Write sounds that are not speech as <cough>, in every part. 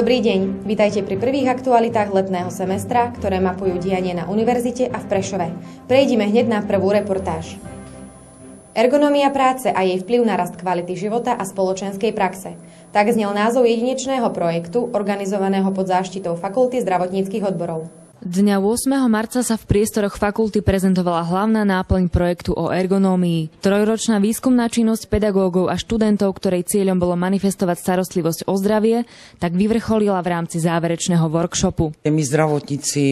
Dobrý deň, vítajte pri prvých aktualitách letného semestra, ktoré mapujú dianie na univerzite a v Prešove. Prejdime hneď na prvú reportáž. Ergonomia práce a jej vplyv na rast kvality života a spoločenskej praxe. Tak znel názov jedinečného projektu, organizovaného pod záštitou Fakulty zdravotníckých odborov. Dňa 8. marca sa v priestoroch fakulty prezentovala hlavná náplň projektu o ergonómii. Trojročná výskumná činnosť pedagógov a študentov, ktorej cieľom bolo manifestovať starostlivosť o zdravie, tak vyvrcholila v rámci záverečného workshopu. My zdravotníci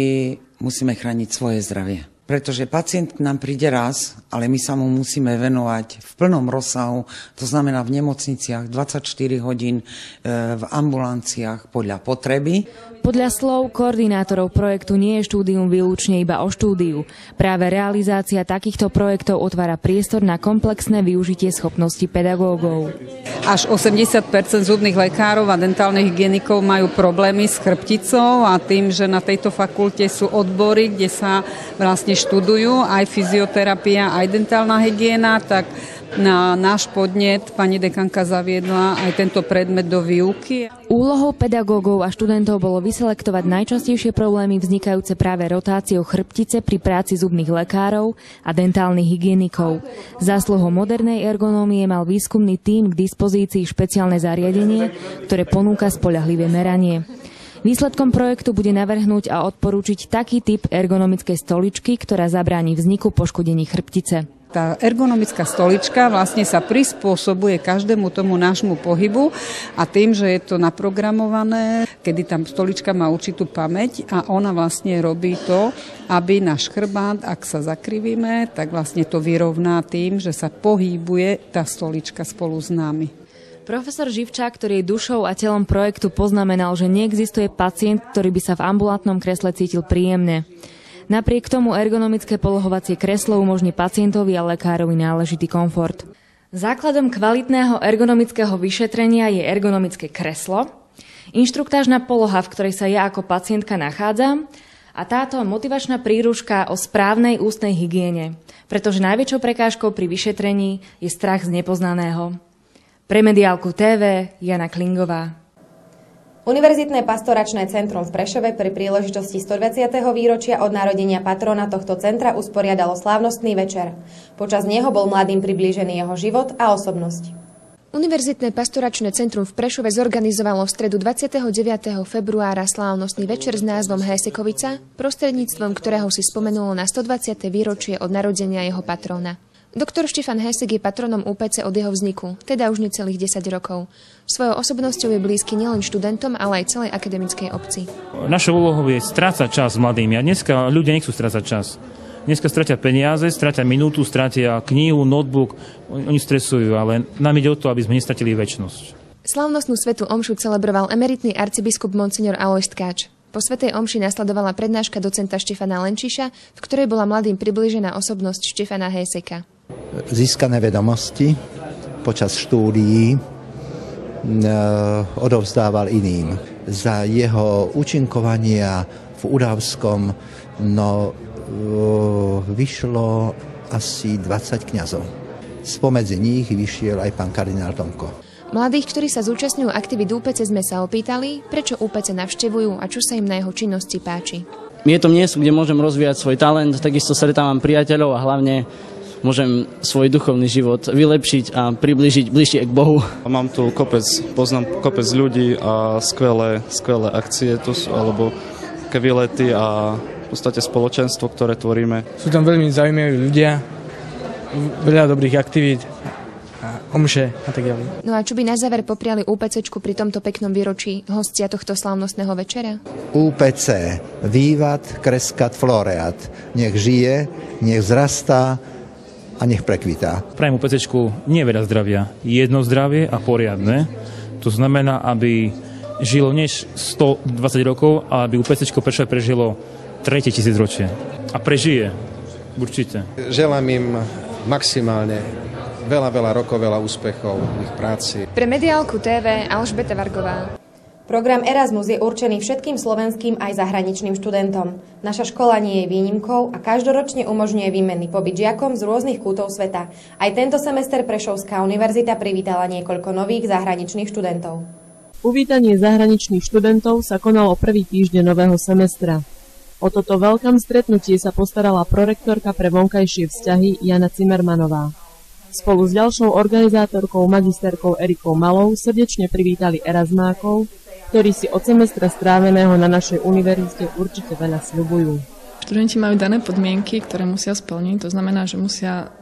musíme chrániť svoje zdravie pretože pacient nám príde raz, ale my sa mu musíme venovať v plnom rozsahu, to znamená v nemocniciach 24 hodín, e, v ambulanciách podľa potreby. Podľa slov koordinátorov projektu nie je štúdium výlučne iba o štúdiu. Práve realizácia takýchto projektov otvára priestor na komplexné využitie schopností pedagógov. Až 80% zubných lekárov a dentálnych hygienikov majú problémy s chrbticou a tým, že na tejto fakulte sú odbory, kde sa vlastne študujú aj fyzioterapia, aj dentálna hygiena, tak na náš podnet pani dekanka zaviedla aj tento predmet do výuky. Úlohou pedagógov a študentov bolo vyselektovať najčastejšie problémy vznikajúce práve rotáciou chrbtice pri práci zubných lekárov a dentálnych hygienikov. Zásluhou modernej ergonómie mal výskumný tím k dispozícii špeciálne zariadenie, ktoré ponúka spolahlivé meranie. Výsledkom projektu bude navrhnúť a odporúčiť taký typ ergonomickej stoličky, ktorá zabráni vzniku poškodení chrbtice. Tá ergonomická stolička vlastne sa prispôsobuje každému tomu nášmu pohybu a tým, že je to naprogramované, kedy tam stolička má určitú pamäť a ona vlastne robí to, aby náš chrbát, ak sa zakrivíme, tak vlastne to vyrovná tým, že sa pohybuje tá stolička spolu s nami. Profesor Živčák, ktorý je dušou a telom projektu, poznamenal, že neexistuje pacient, ktorý by sa v ambulantnom kresle cítil príjemne. Napriek tomu ergonomické polohovacie kreslo umožní pacientovi a lekárovi náležitý komfort. Základom kvalitného ergonomického vyšetrenia je ergonomické kreslo, inštruktážna poloha, v ktorej sa ja ako pacientka nachádzam a táto motivačná príružka o správnej ústnej hygiene, pretože najväčšou prekážkou pri vyšetrení je strach z nepoznaného. Pre Mediálku TV Jana Klingová. Univerzitné pastoračné centrum v Prešove pri príležitosti 120. výročia od narodenia patrona tohto centra usporiadalo slávnostný večer. Počas neho bol mladým priblížený jeho život a osobnosť. Univerzitné pastoračné centrum v Prešove zorganizovalo v stredu 29. februára slávnostný večer s názvom Hesekovica, prostredníctvom ktorého si spomenulo na 120. výročie od narodenia jeho patróna. Doktor Štefan Hesek je patronom UPC od jeho vzniku, teda už necelých 10 rokov. Svojou osobnosťou je blízky nielen študentom, ale aj celej akademickej obci. Našou úlohou je strácať čas mladými a dneska ľudia nechcú strácať čas. Dneska stratia peniaze, stratia minútu, stratia knihu, notebook, oni stresujú, ale nám ide o to, aby sme nestratili väčnosť. Slavnostnú svetu omšu celebroval emeritný arcibiskup Monsignor Alois Tkáč. Po Svetej Omši nasledovala prednáška docenta Štefana Lenčiša, v ktorej bola mladým približená osobnosť Štefana Heseka získané vedomosti počas štúdií e, odovzdával iným. Za jeho účinkovania v Udavskom no, e, vyšlo asi 20 kňazov. Spomedzi nich vyšiel aj pán kardinál Tomko. Mladých, ktorí sa zúčastňujú aktivít UPC, sme sa opýtali, prečo UPC navštevujú a čo sa im na jeho činnosti páči. Je to miesto, kde môžem rozvíjať svoj talent, takisto stretávam priateľov a hlavne môžem svoj duchovný život vylepšiť a približiť bližšie k Bohu. Mám tu kopec, poznám kopec ľudí a skvelé, skvelé akcie tu sú, alebo výlety a v podstate spoločenstvo, ktoré tvoríme. Sú tam veľmi zaujímaví ľudia, veľa dobrých aktivít, omše a tak ďalej. No a čo by na záver popriali UPC pri tomto peknom výročí hostia tohto slávnostného večera? UPC, vývad, kreskat, floreat. Nech žije, nech zrastá, a nech prekvitá. Prajem PC nie veľa zdravia, jedno zdravie a poriadne. To znamená, aby žilo než 120 rokov, ale aby PC prečo prežilo tretie tisícročie. A prežije, určite. Želám im maximálne veľa, veľa rokov, veľa úspechov v ich práci. Pre Mediálku TV Alžbeta Vargová. Program Erasmus je určený všetkým slovenským aj zahraničným študentom. Naša škola nie je výnimkou a každoročne umožňuje výmenný pobyt žiakom z rôznych kútov sveta. Aj tento semester Prešovská univerzita privítala niekoľko nových zahraničných študentov. Uvítanie zahraničných študentov sa konalo prvý týždeň nového semestra. O toto veľkám stretnutie sa postarala prorektorka pre vonkajšie vzťahy Jana Cimermanová. Spolu s ďalšou organizátorkou magisterkou Erikou Malou srdečne privítali Erasmákov, ktorí si od semestra stráveného na našej univerzite určite veľa sľubujú. Študenti majú dané podmienky, ktoré musia splniť. To znamená, že musia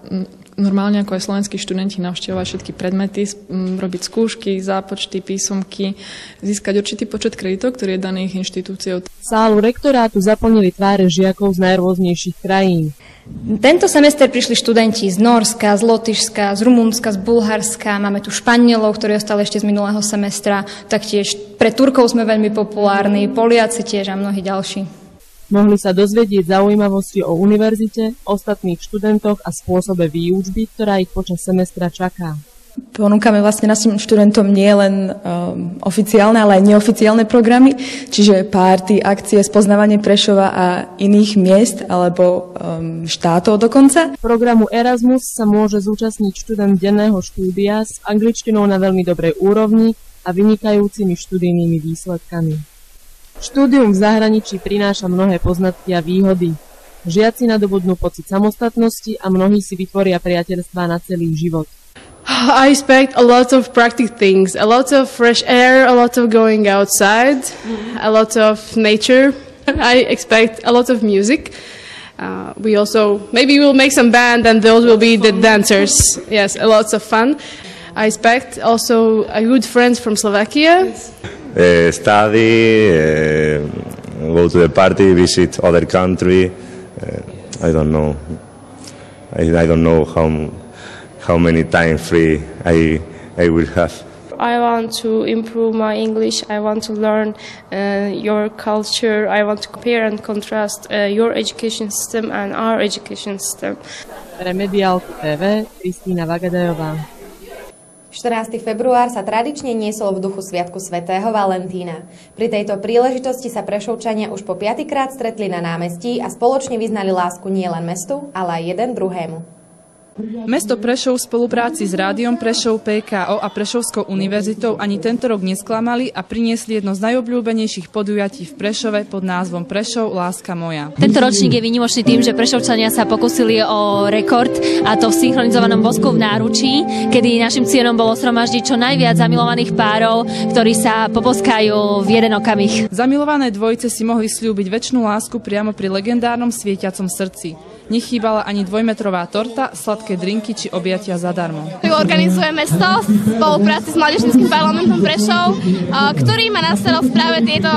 normálne ako aj slovenskí študenti navštevovať všetky predmety, robiť skúšky, zápočty, písomky, získať určitý počet kreditov, ktorý je daných inštitúciou. Sálu rektorátu zaplnili tváre žiakov z najrôznejších krajín. Tento semester prišli študenti z Norska, z Lotyšska, z Rumunska, z Bulharska, máme tu Španielov, ktorí ostali ešte z minulého semestra, taktiež pre Turkov sme veľmi populárni, Poliaci tiež a mnohí ďalší. Mohli sa dozvedieť zaujímavosti o univerzite, ostatných študentoch a spôsobe výučby, ktorá ich počas semestra čaká. Ponúkame vlastne našim študentom nie len um, oficiálne, ale aj neoficiálne programy, čiže párty, akcie, spoznávanie Prešova a iných miest alebo um, štátov dokonca. Programu Erasmus sa môže zúčastniť študent denného štúdia s angličtinou na veľmi dobrej úrovni a vynikajúcimi študijnými výsledkami. Štúdium v zahraničí prináša mnohé poznatky a výhody. Žiaci nadobudnú pocit samostatnosti a mnohí si vytvoria priateľstvá na celý život. I expect a lot of practical things, a lot of fresh air, a lot of going outside, a lot of nature. <laughs> I expect a lot of music. Uh, we also maybe we'll make some band and those will be the dancers. Yes, a lots of fun. I expect also a good friends from Slovakia. Yes uh, study, uh, go to the party, visit other country. Uh, I don't know. I, I don't know how how many time free I I will have. I want to improve my English. I want to learn uh, your culture. I want to compare and contrast uh, your education system and our education system. Remedial TV, Kristýna Vagadajová. 14. február sa tradične niesol v duchu Sviatku svätého Valentína. Pri tejto príležitosti sa Prešovčania už po piatýkrát stretli na námestí a spoločne vyznali lásku nielen mestu, ale aj jeden druhému. Mesto Prešov v spolupráci s Rádiom Prešov, PKO a Prešovskou univerzitou ani tento rok nesklamali a priniesli jedno z najobľúbenejších podujatí v Prešove pod názvom Prešov Láska moja. Tento ročník je výnimočný tým, že Prešovčania sa pokusili o rekord a to v synchronizovanom bosku v náručí, kedy našim cieľom bolo sromaždiť čo najviac zamilovaných párov, ktorí sa poboskajú v jeden okamih. Zamilované dvojice si mohli slúbiť väčšinu lásku priamo pri legendárnom svietiacom srdci. Nechýbala ani dvojmetrová torta, sladké drinky či objatia zadarmo. Organizuje mesto v spolupráci s Mládežnickým parlamentom Prešov, ktorý má na starost práve tieto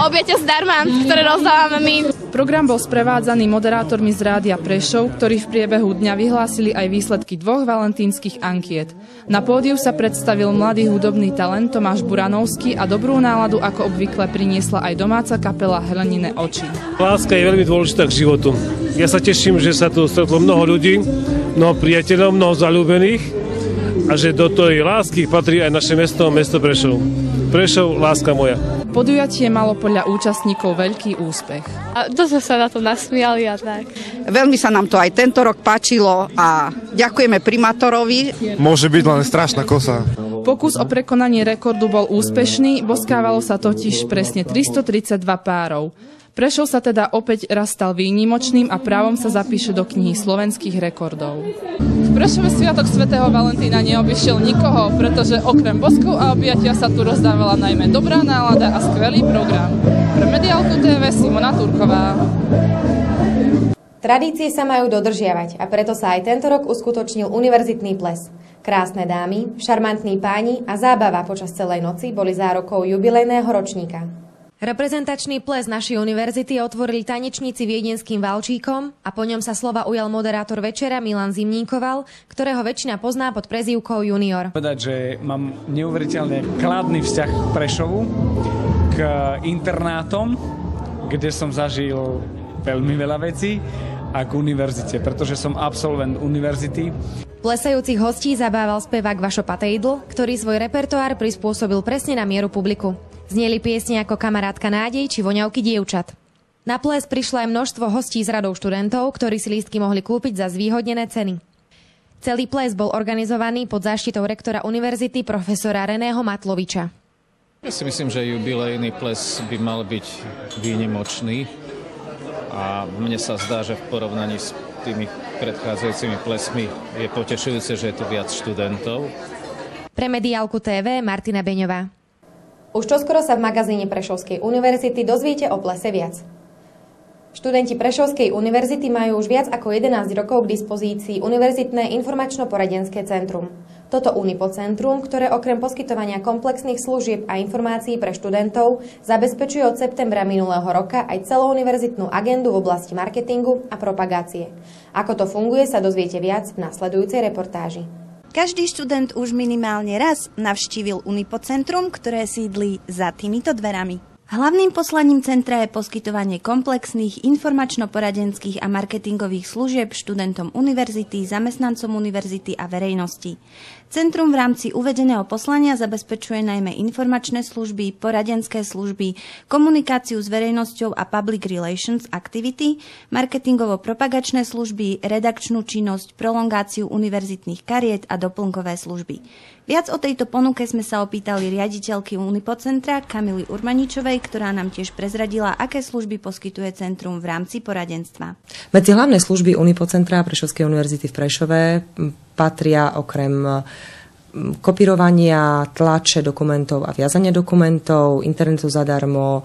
objatia zdarma, ktoré rozdávame my. Program bol sprevádzaný moderátormi z Rádia Prešov, ktorí v priebehu dňa vyhlásili aj výsledky dvoch valentínskych ankiet. Na pódiu sa predstavil mladý hudobný talent Tomáš Buranovský a dobrú náladu ako obvykle priniesla aj domáca kapela Helenine oči. Láska je veľmi dôležitá k životu. Ja sa teším, že sa tu stretlo mnoho ľudí, mnoho priateľov, mnoho zalúbených a že do tej lásky patrí aj naše mesto, mesto Prešov. Prešov, láska moja. Podujatie malo podľa účastníkov veľký úspech. A dosť sa na to nasmiali a tak. Veľmi sa nám to aj tento rok páčilo a ďakujeme primátorovi. Môže byť len strašná kosa. Pokus o prekonanie rekordu bol úspešný, boskávalo sa totiž presne 332 párov. Prešov sa teda opäť raz stal výnimočným a právom sa zapíše do knihy slovenských rekordov. V Prešove Sviatok svätého Valentína neobyšiel nikoho, pretože okrem boskov a objatia sa tu rozdávala najmä dobrá nálada a skvelý program. Pre Mediálku TV Simona Turková. Tradície sa majú dodržiavať a preto sa aj tento rok uskutočnil univerzitný ples. Krásne dámy, šarmantní páni a zábava počas celej noci boli zárokou jubilejného ročníka. Reprezentačný ples našej univerzity otvorili tanečníci viedenským valčíkom a po ňom sa slova ujal moderátor večera Milan Zimníkoval, ktorého väčšina pozná pod prezývkou Junior. Povedať, že mám neuveriteľne kladný vzťah k Prešovu, k internátom, kde som zažil veľmi veľa vecí a k univerzite, pretože som absolvent univerzity. Plesajúcich hostí zabával spevák Vašo Patejdl, ktorý svoj repertoár prispôsobil presne na mieru publiku. Znieli piesne ako Kamarátka nádej či Voňavky dievčat. Na ples prišlo aj množstvo hostí z radou študentov, ktorí si lístky mohli kúpiť za zvýhodnené ceny. Celý ples bol organizovaný pod záštitou rektora univerzity profesora Reného Matloviča. Ja si myslím, že jubilejný ples by mal byť výnimočný a mne sa zdá, že v porovnaní s tými predchádzajúcimi plesmi je potešujúce, že je tu viac študentov. Pre Mediálku TV Martina Beňová. Už čoskoro sa v magazíne Prešovskej univerzity dozviete o plese viac. Študenti Prešovskej univerzity majú už viac ako 11 rokov k dispozícii Univerzitné informačno-poradenské centrum. Toto Unipocentrum, ktoré okrem poskytovania komplexných služieb a informácií pre študentov, zabezpečuje od septembra minulého roka aj celú univerzitnú agendu v oblasti marketingu a propagácie. Ako to funguje, sa dozviete viac v nasledujúcej reportáži. Každý študent už minimálne raz navštívil Unipocentrum, ktoré sídli za týmito dverami. Hlavným poslaním centra je poskytovanie komplexných informačno-poradenských a marketingových služieb študentom univerzity, zamestnancom univerzity a verejnosti. Centrum v rámci uvedeného poslania zabezpečuje najmä informačné služby, poradenské služby, komunikáciu s verejnosťou a public relations activity, marketingovo-propagačné služby, redakčnú činnosť, prolongáciu univerzitných kariet a doplnkové služby. Viac o tejto ponuke sme sa opýtali riaditeľky Unipocentra Kamily Urmaničovej, ktorá nám tiež prezradila, aké služby poskytuje centrum v rámci poradenstva. Medzi hlavné služby Unipocentra Prešovskej univerzity v Prešove patria okrem kopírovania, tlače dokumentov a viazania dokumentov, internetu zadarmo,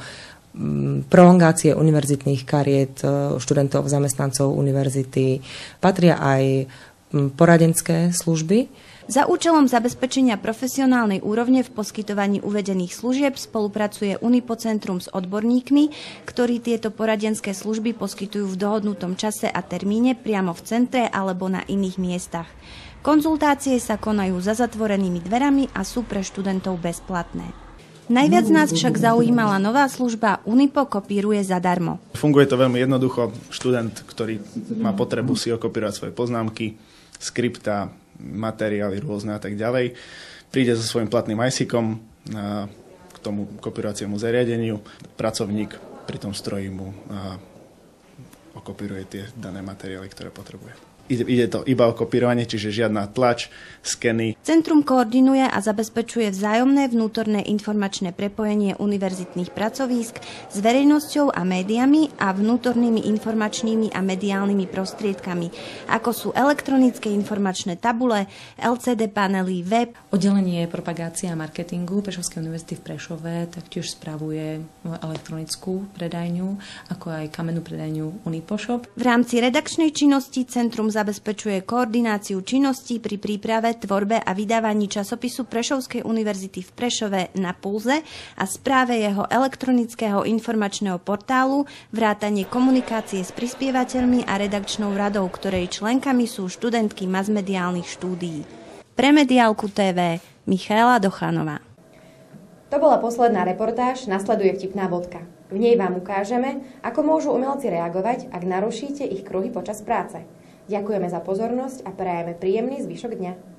prolongácie univerzitných kariet e, študentov, zamestnancov univerzity. Patria aj poradenské služby, za účelom zabezpečenia profesionálnej úrovne v poskytovaní uvedených služieb spolupracuje Unipocentrum s odborníkmi, ktorí tieto poradenské služby poskytujú v dohodnutom čase a termíne priamo v centre alebo na iných miestach. Konzultácie sa konajú za zatvorenými dverami a sú pre študentov bezplatné. Najviac nás však zaujímala nová služba Unipo kopíruje zadarmo. Funguje to veľmi jednoducho. Študent, ktorý má potrebu si okopírovať svoje poznámky, skripta, materiály rôzne a tak ďalej. Príde so svojím platným ISICom k tomu kopírovaciemu zariadeniu. Pracovník pri tom stroji mu okopíruje tie dané materiály, ktoré potrebuje. Ide, ide to iba o kopírovanie, čiže žiadna tlač, skeny. Centrum koordinuje a zabezpečuje vzájomné vnútorné informačné prepojenie univerzitných pracovísk s verejnosťou a médiami a vnútornými informačnými a mediálnymi prostriedkami, ako sú elektronické informačné tabule, LCD panely, web. Oddelenie propagácie a marketingu Prešovskej univerzity v Prešove taktiež spravuje elektronickú predajňu, ako aj kamennú predajňu Uniposhop. V rámci redakčnej činnosti Centrum zabezpečuje koordináciu činností pri príprave, tvorbe a vydávaní časopisu Prešovskej univerzity v Prešove na Pulze a správe jeho elektronického informačného portálu, vrátanie komunikácie s prispievateľmi a redakčnou radou, ktorej členkami sú študentky masmediálnych štúdií. Pre Mediálku TV Michaela Dochanová. To bola posledná reportáž, nasleduje vtipná bodka. V nej vám ukážeme, ako môžu umelci reagovať, ak narušíte ich kruhy počas práce. Ďakujeme za pozornosť a prajeme príjemný zvyšok dňa.